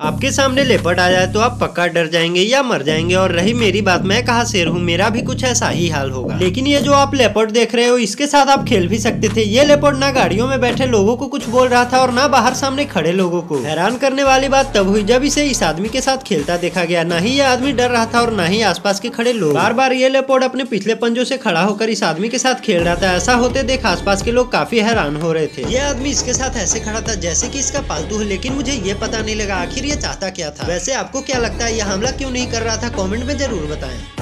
आपके सामने लेपर्ड आ जाए तो आप पक्का डर जाएँगे या मर जाएँगे। और रही मेरी बात, मैं कहा शेर हूँ? मेरा भी कुछ ऐसा ही हाल होगा। लेकिन ये जो आप लेपर्ड देख रहे हो, इसके साथ आप खेल भी सकते थे। ये लेपर्ड ना गाड़ियों में बैठे लोगों को कुछ बोल रहा था और ना बाहर सामने खड़े लोगों को। हैरान करने वाली बात तब हुई जब इसे इस आदमी के साथ खेलता देखा गया। न ही ये आदमी डर रहा था और न ही आसपास के खड़े लोग। बार बार ये लेपर्ड अपने पिछले पंजों से खड़ा होकर इस आदमी के साथ खेल रहा था। ऐसा होते देख आसपास के लोग काफ़ी हैरान हो रहे थे। ये आदमी इसके साथ ऐसे खड़ा था जैसे की इसका पालतू है, लेकिन मुझे ये पता नहीं लगा आखिर ये चाहता क्या था? वैसे आपको क्या लगता है, यह हमला क्यों नहीं कर रहा था? कमेंट में ज़रूर बताएँ।